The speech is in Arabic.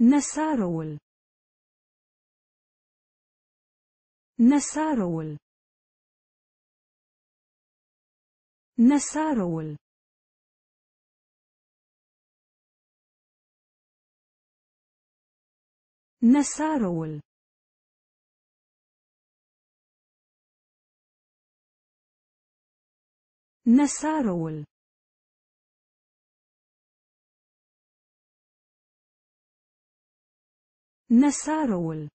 نسارول. نسارول. نسارول. نسارول. نسارول. نسارول